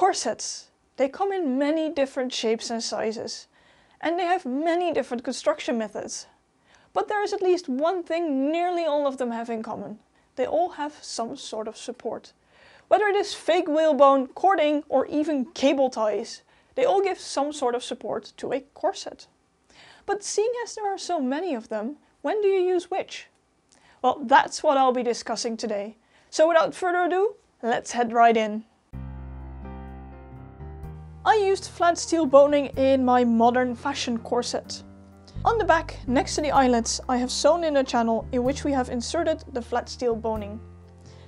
Corsets. They come in many different shapes and sizes, and they have many different construction methods. But there is at least one thing nearly all of them have in common. They all have some sort of support. Whether it is fake whalebone, cording, or even cable ties, they all give some sort of support to a corset. But seeing as there are so many of them, when do you use which? Well, that's what I'll be discussing today. So without further ado, let's head right in. I used flat steel boning in my modern fashion corset. On the back, next to the eyelets, I have sewn in a channel in which we have inserted the flat steel boning.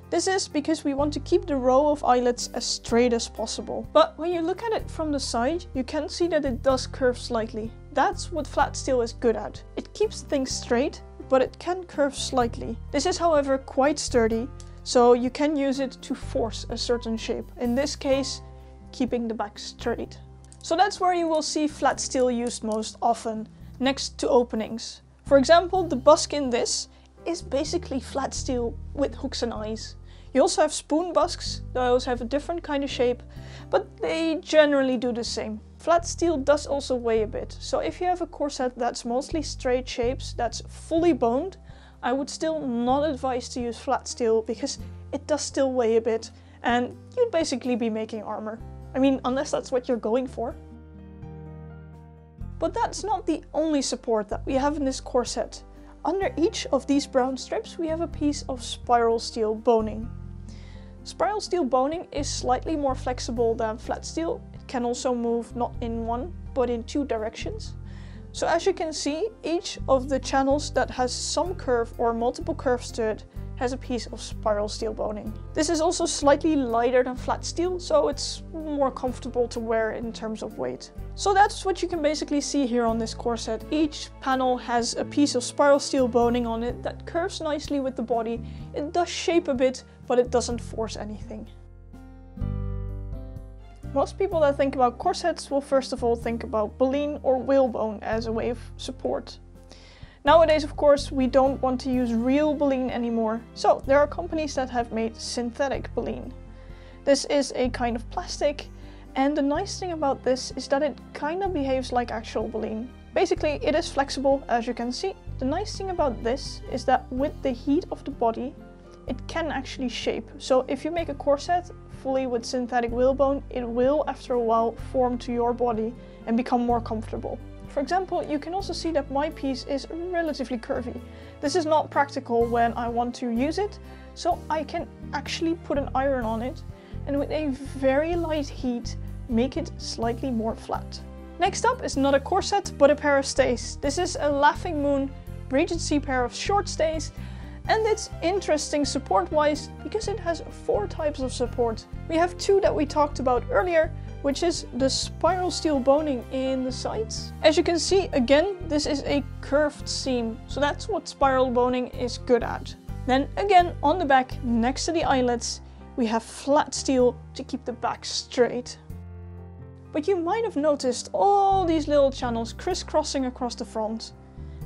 This is because we want to keep the row of eyelets as straight as possible. But when you look at it from the side, you can see that it does curve slightly. That's what flat steel is good at. It keeps things straight, but it can curve slightly. This is however quite sturdy, so you can use it to force a certain shape. In this case, keeping the back straight. So that's where you will see flat steel used most often, next to openings. For example, the busk in this is basically flat steel with hooks and eyes. You also have spoon busks, those have a different kind of shape, but they generally do the same. Flat steel does also weigh a bit, so if you have a corset that's mostly straight shapes, that's fully boned, I would still not advise to use flat steel because it does still weigh a bit and you'd basically be making armor. I mean, unless that's what you're going for. But that's not the only support that we have in this corset. Under each of these brown strips we have a piece of spiral steel boning. Spiral steel boning is slightly more flexible than flat steel. It can also move not in one, but in two directions. So as you can see, each of the channels that has some curve or multiple curves to it has a piece of spiral steel boning. This is also slightly lighter than flat steel, so it's more comfortable to wear in terms of weight. So that's what you can basically see here on this corset. Each panel has a piece of spiral steel boning on it that curves nicely with the body. It does shape a bit, but it doesn't force anything. Most people that think about corsets will first of all think about baleen or whalebone as a way of support. Nowadays, of course, we don't want to use real baleen anymore, so there are companies that have made synthetic baleen. This is a kind of plastic, and the nice thing about this is that it kinda behaves like actual baleen. Basically, it is flexible, as you can see. The nice thing about this is that with the heat of the body, it can actually shape. So if you make a corset fully with synthetic whalebone, it will, after a while, form to your body and become more comfortable. For example, you can also see that my piece is relatively curvy. This is not practical when I want to use it, so I can actually put an iron on it and with a very light heat make it slightly more flat. Next up is not a corset but a pair of stays. This is a Laughing Moon Regency pair of short stays and it's interesting support wise because it has four types of support. We have two that we talked about earlier which is the spiral steel boning in the sides. As you can see, again, this is a curved seam, so that's what spiral boning is good at. Then again, on the back, next to the eyelets, we have flat steel to keep the back straight. But you might have noticed all these little channels crisscrossing across the front.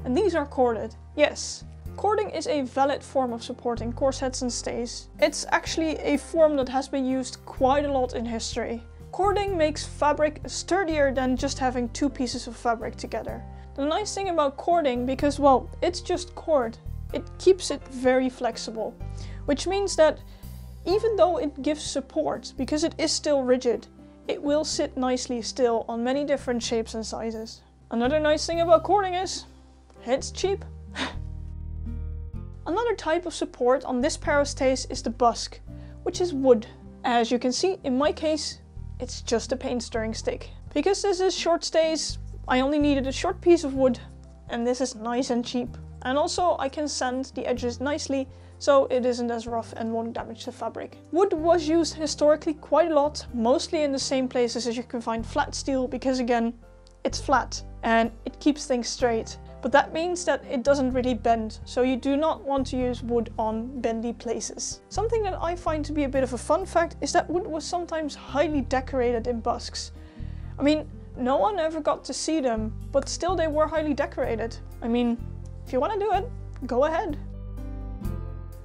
And these are corded. Yes, cording is a valid form of supporting corsets and stays. It's actually a form that has been used quite a lot in history. Cording makes fabric sturdier than just having two pieces of fabric together. The nice thing about cording, because well, it's just cord, it keeps it very flexible. Which means that even though it gives support, because it is still rigid, it will sit nicely still on many different shapes and sizes. Another nice thing about cording is, it's cheap. Another type of support on this pair of stays is the busk, which is wood. As you can see, in my case, it's just a paint stirring stick. Because this is short stays, I only needed a short piece of wood and this is nice and cheap. And also I can sand the edges nicely so it isn't as rough and won't damage the fabric. Wood was used historically quite a lot, mostly in the same places as you can find flat steel because again, it's flat and it keeps things straight. But that means that it doesn't really bend, so you do not want to use wood on bendy places. Something that I find to be a bit of a fun fact is that wood was sometimes highly decorated in busks. I mean, no one ever got to see them, but still they were highly decorated. I mean, if you want to do it, go ahead.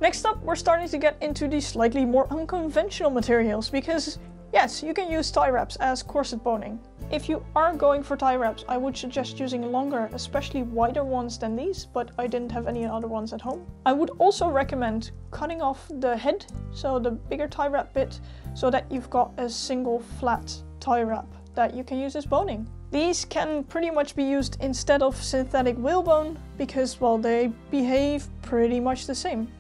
Next up, we're starting to get into the slightly more unconventional materials because Yes, you can use tie wraps as corset boning. If you are going for tie wraps, I would suggest using longer, especially wider ones than these, but I didn't have any other ones at home. I would also recommend cutting off the head, so the bigger tie wrap bit, so that you've got a single flat tie wrap that you can use as boning. These can pretty much be used instead of synthetic whalebone because, well, they behave pretty much the same.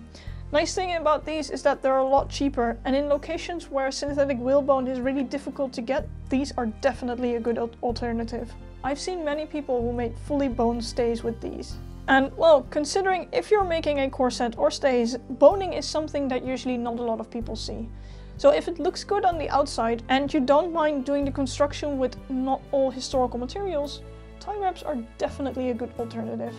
Nice thing about these is that they're a lot cheaper and in locations where synthetic whalebone is really difficult to get, these are definitely a good alternative. I've seen many people who made fully boned stays with these. And well, considering if you're making a corset or stays, boning is something that usually not a lot of people see. So if it looks good on the outside and you don't mind doing the construction with not all historical materials, tie wraps are definitely a good alternative.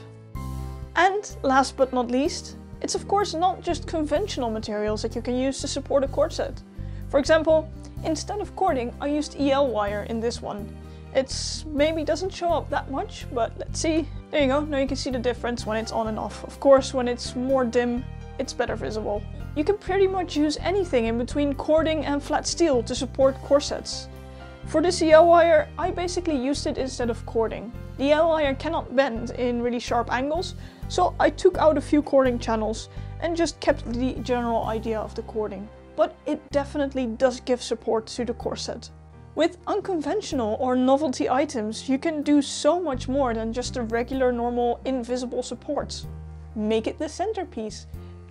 And last but not least, it's of course not just conventional materials that you can use to support a corset. For example, instead of cording, I used EL wire in this one. It's maybe doesn't show up that much, but let's see. There you go, now you can see the difference when it's on and off. Of course, when it's more dim, it's better visible. You can pretty much use anything in between cording and flat steel to support corsets. For the EL wire, I basically used it instead of cording. The EL wire cannot bend in really sharp angles, so I took out a few cording channels and just kept the general idea of the cording. But it definitely does give support to the corset. With unconventional or novelty items, you can do so much more than just the regular normal invisible supports. Make it the centerpiece.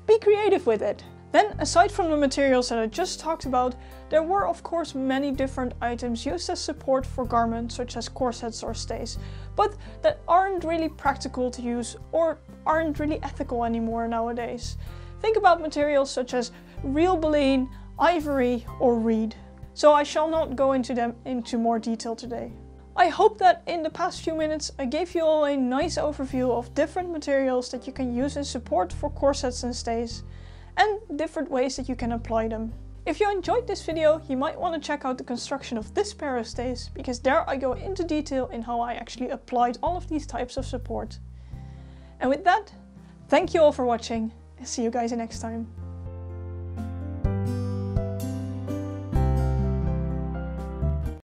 Be creative with it. Then, aside from the materials that I just talked about, there were of course many different items used as support for garments such as corsets or stays, but that aren't really practical to use or aren't really ethical anymore nowadays. Think about materials such as real baleen, ivory or reed. So I shall not go into them into more detail today. I hope that in the past few minutes I gave you all a nice overview of different materials that you can use in support for corsets and stays and different ways that you can apply them. If you enjoyed this video, you might want to check out the construction of this pair of stays, because there I go into detail in how I actually applied all of these types of support. And with that, thank you all for watching, see you guys next time.